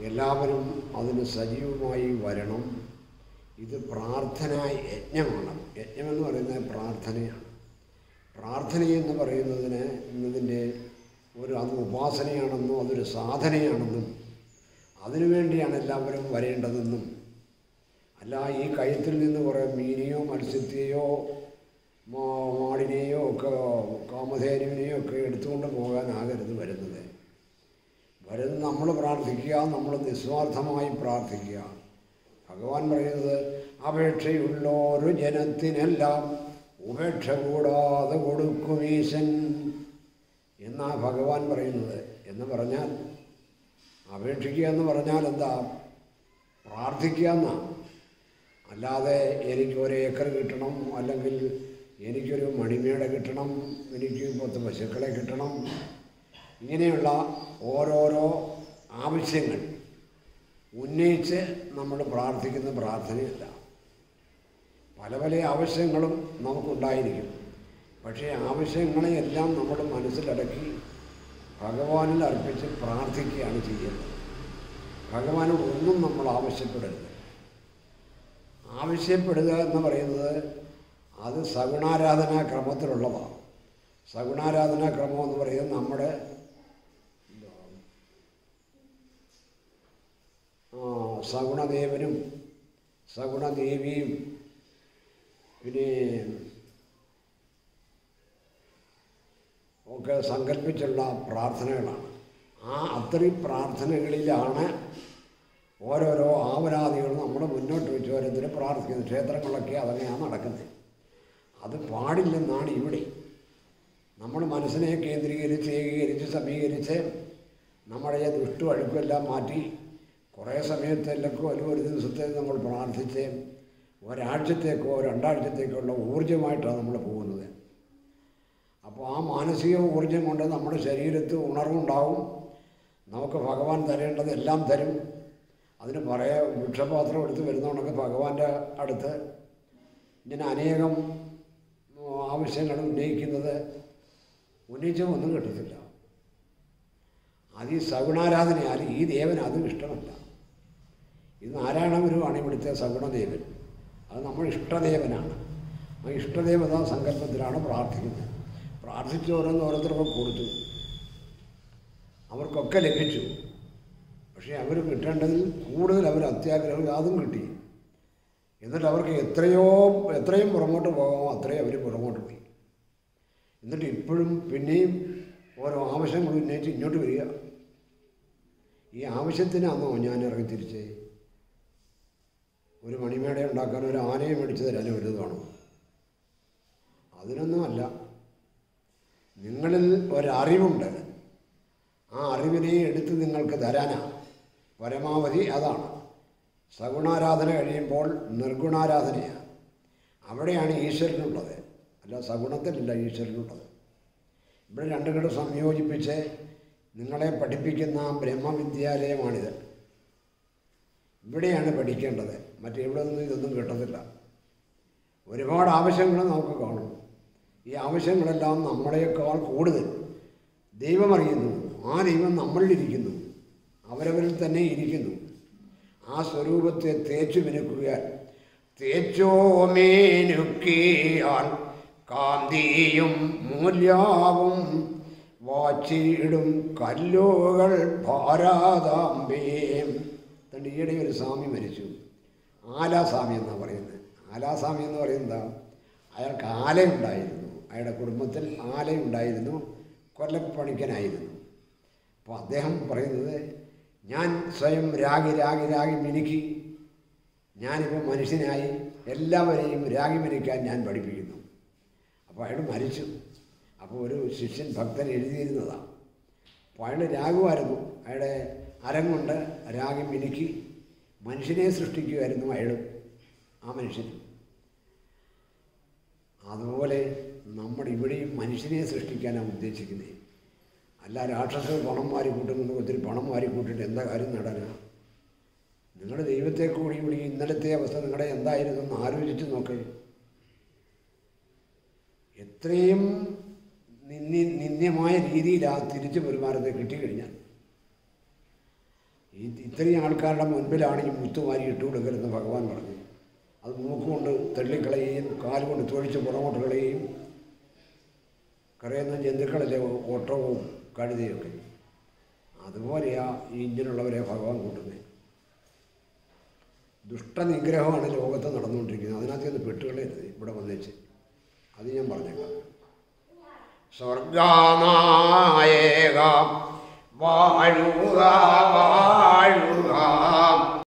എല്ലാവരും അതിന് സജീവമായി വരണം. ഇത് പ്രാർത്ഥന യജ്ഞമാണ്. യജ്ഞമെന്ന് പറയുന്നത് പ്രാർത്ഥനയാണ്. പ്രാർത്ഥനയെന്ന് പറയുന്നതിന് ഇന്നതിന്റെ ഒരു അത് ഉപാസനയാണെന്നും അതൊരു സാധനയാണെന്നും അതിനുവേണ്ടിയാണ് എല്ലാവരും വരേണ്ടതെന്നും. അല്ല ഈ കയത്തിൽ നിന്ന് കുറേ മീനെയോ പ്രാർത്ഥിക്കുക നമ്മൾ നിസ്വാർത്ഥമായി പ്രാർത്ഥിക്കുക. ഭഗവാൻ പറയുന്നത് അപേക്ഷയുള്ളൊരു ജനത്തിനെല്ലാം ഉപേക്ഷ കൂടാതെ കൊടുക്കും ഈശൻ. എന്നാ ഭഗവാൻ പറയുന്നത്. എന്ന് പറഞ്ഞാൽ അപേക്ഷിക്കുക എന്ന് പറഞ്ഞാൽ എന്താ? പ്രാർത്ഥിക്കുക എന്നാ. അല്ലാതെ എനിക്ക് ഒരു ഏക്കർ കിട്ടണം അല്ലെങ്കിൽ എനിക്കൊരു മണിമേട കിട്ടണം എനിക്ക് പത്ത് പശുക്കളെ കിട്ടണം. ഇങ്ങനെയുള്ള ഓരോരോ ആവശ്യങ്ങൾ ഉന്നയിച്ച് നമ്മൾ പ്രാർത്ഥിക്കുന്ന പ്രാർത്ഥനയല്ല. പല പല ആവശ്യങ്ങളും നമുക്കുണ്ടായിരിക്കും. പക്ഷേ ആവശ്യങ്ങളെയെല്ലാം നമ്മൾ മനസ്സിലടക്കി ഭഗവാനിൽ അർപ്പിച്ച് പ്രാർത്ഥിക്കുകയാണ് ചെയ്യേണ്ടത്. ഭഗവാനോട് ഒന്നും നമ്മൾ ആവശ്യപ്പെടരുത്. ആവശ്യപ്പെടുക എന്ന് പറയുന്നത് അത് സഗുണാരാധനാ ക്രമത്തിലുള്ളതാണ്. സഗുണാരാധനാ ക്രമം എന്ന് പറയുന്നത് നമ്മുടെ ആ, സഗുണദേവനും സഗുണദേവിയും പിന്നെ ഒക്കെ സങ്കല്പിച്ചുള്ള പ്രാർത്ഥനകളാണ്. ആ അത്രയും പ്രാർത്ഥനകളിലാണ് ഓരോരോ ആവരാധികൾ നമ്മൾ മുന്നോട്ട് വെച്ച് ഓരോരുത്തരും പ്രാർത്ഥിക്കുന്നത്. ക്ഷേത്രങ്ങളൊക്കെ അതങ്ങനെയാണ് നടക്കുന്നത്. അത് പാടില്ലെന്നാണ് ഇവിടെ. നമ്മൾ മനസ്സിനെ കേന്ദ്രീകരിച്ച് ഏകീകരിച്ച് സമീകരിച്ച് നമ്മുടെ ദുഷ്ടു അഴുക്കെല്ലാം മാറ്റി കുറേ സമയത്തേക്കോ അല്ലെങ്കിൽ ഒരു ദിവസത്തെ നമ്മൾ പ്രാർത്ഥിച്ച് ഒരാഴ്ചത്തേക്കോ രണ്ടാഴ്ചത്തേക്കോ ഉള്ള ഊർജമായിട്ടാണ് നമ്മൾ പോകുന്നത്. അപ്പോൾ ആ മാനസിക ഊർജം കൊണ്ട് നമ്മുടെ ശരീരത്ത് ഉണർവുണ്ടാവും. നമുക്ക് ഭഗവാൻ തരേണ്ടത് എല്ലാം തരും. അതിന് പറയാ വൃക്ഷപാത്രം എടുത്ത് വരുന്നവണക്ക് ഭഗവാന്റെ അടുത്ത്. ഇങ്ങനെ അനേകം ആവശ്യങ്ങൾ ഉന്നയിക്കുന്നത്. ഉന്നയിച്ചും ഒന്നും കിട്ടത്തില്ല. അത് ഈ സഗുണാരാധനയാൽ ഈ ദേവന് അതും ഇഷ്ടമല്ല. ഇത് നാരായണ ഗുരുവാണ് ഇവിടുത്തെ സഗുണദേവൻ അത് നമ്മൾ ഇഷ്ടദേവനാണ്. ആ ഇഷ്ടദേവതാ സങ്കല്പത്തിലാണ് പ്രാർത്ഥിക്കുന്നത്. പ്രാർത്ഥിച്ച് ഓരോന്ന് ഓരോരുത്തർക്കും കൊടുത്തു. അവർക്കൊക്കെ ലഭിച്ചു. പക്ഷേ അവർ കിട്ടേണ്ടതിൽ കൂടുതൽ അവർ അത്യാഗ്രഹം അതും കിട്ടി. എന്നിട്ട് അവർക്ക് എത്രയോ എത്രയും പുറമോട്ട് പോകാമോ അത്രയും അവർ പുറമോട്ട് പോയി. എന്നിട്ട് ഇപ്പോഴും പിന്നെയും ഓരോ ആവശ്യങ്ങൾ ഉന്നയിച്ച് ഇങ്ങോട്ട് വരിക. ഈ ആവശ്യത്തിനാണോ ഞാൻ ഇറങ്ങി തിരിച്ചേ ഒരു മണിമേട ഉണ്ടാക്കാൻ ഒരു ആനയെ മേടിച്ചു തരാൻ വലുതാണോ അതിനൊന്നുമല്ല നിങ്ങളിൽ ഒരറിവുണ്ട്. ആ അറിവിനെ എടുത്ത് നിങ്ങൾക്ക് തരാനാണ് പരമാവധി അതാണ്. സഗുണാരാധന കഴിയുമ്പോൾ നിർഗുണാരാധനയാണ് അവിടെയാണ് ഈശ്വരനുള്ളത്. അല്ല സഗുണത്തിലല്ല ഈശ്വരനുള്ളത്. ഇവിടെ രണ്ടുകൂടെ സംയോജിപ്പിച്ച് നിങ്ങളെ പഠിപ്പിക്കുന്ന ബ്രഹ്മവിദ്യാലയമാണിത്. ഇവിടെയാണ് പഠിക്കേണ്ടത്. മറ്റെവിടെ നിന്നും ഇതൊന്നും കിട്ടത്തില്ല. ഒരുപാട് ആവശ്യങ്ങൾ നമുക്ക് കാണും. ഈ ആവശ്യങ്ങളെല്ലാം നമ്മളെക്കാൾ കൂടുതൽ. ദൈവം അറിയുന്നു. ആ ദൈവം നമ്മളിലിരിക്കുന്നു. അവരവരിൽ തന്നെ ഇരിക്കുന്നു. ആ സ്വരൂപത്തെ തേച്ചു മിനുക്കുകയാൽ തേച്ചോ മേനുക്കിയാൽ കാന്തിയും മൂല്യാവും. വാച്ചിടും കല്ലുകൾ ഭാരാതാമ്പേം. തന്റെ ഈയിടെ ഒരു സ്വാമി മരിച്ചു. ആലാസ്വാമി എന്നാണ് പറയുന്നത്. ആലാസ്വാമി എന്ന് പറയുന്നത് അയാൾക്ക് ആലയുണ്ടായിരുന്നു. അയാളുടെ കുടുംബത്തിൽ ആലയുണ്ടായിരുന്നു. കൊല്ലപ്പണിക്കനായിരുന്നു അപ്പോൾ അദ്ദേഹം പറയുന്നത് ഞാൻ സ്വയം രാഗി രാഗി രാഗി മിനുക്കി. ഞാനിപ്പോൾ മനുഷ്യനായി. എല്ലാവരെയും രാഗി മിനുക്കാൻ ഞാൻ പഠിപ്പിക്കുന്നു. അപ്പോൾ അയാൾ മരിച്ചു. അപ്പോൾ ഒരു ശിഷ്യൻ ഭക്തൻ എഴുതിയിരുന്നതാണ് അപ്പോൾ അയാൾ രാഗുമായിരുന്നു. അയാളുടെ അരം കൊണ്ട് രാഗം മിനുക്കി മനുഷ്യനെ സൃഷ്ടിക്കുമായിരുന്നു അയാൾ ആ മനുഷ്യൻ അതുപോലെ നമ്മൾ ഇവിടെയും മനുഷ്യനെ സൃഷ്ടിക്കാനാണ് ഉദ്ദേശിക്കുന്നത്. അല്ല രാക്ഷസർ പണം വാരി കൂട്ടുന്നത് ഒത്തിരി പണം വാരി കൂട്ടിയിട്ട് എന്താ കാര്യം നേടാനാ? നിങ്ങൾ ദൈവത്തെ കൂടി കൂടി ഇന്നലത്തെ അവസ്ഥ നിങ്ങളുടെ എന്തായിരുന്നു എന്ന് ആലോചിച്ച് നോക്ക്. എത്രയും നിന്ദി നിന്ദ്യമായ രീതിയിൽ ആ തിരിച്ചു പെരുമാറുന്നത് കിട്ടിക്കഴിഞ്ഞാൽ ഈ ഇത്രയും ആൾക്കാരുടെ മുൻപിലാണ് ഈ മുത്തുമാരി ഇട്ട് കൊടുക്കരുതെന്ന് ഭഗവാൻ പറഞ്ഞു. അത് മൂക്കുകൊണ്ട് തള്ളിക്കളയുകയും കാലുകൊണ്ട് തൊഴിച്ച് പുറകോട്ട് കളയുകയും കരയുന്ന ജന്തുക്കളിലെ ഓട്ടവും കഴുതയൊക്കെ. അതുപോലെയാ ഈ ഇങ്ങനെയുള്ളവരെ ഭഗവാൻ കൂട്ടുന്നത്. ദുഷ്ടനിഗ്രഹമാണ് ലോകത്ത് നടന്നുകൊണ്ടിരിക്കുന്നത്. അതിനകത്ത് ഒന്ന് പെട്ടുകളരുത് ഇവിടെ വന്നേച്ച്. അത് ഞാൻ പറഞ്ഞേക്കാം. സ്വർഗാനായേക. வாழ்வுகா வாழ்வுகாம்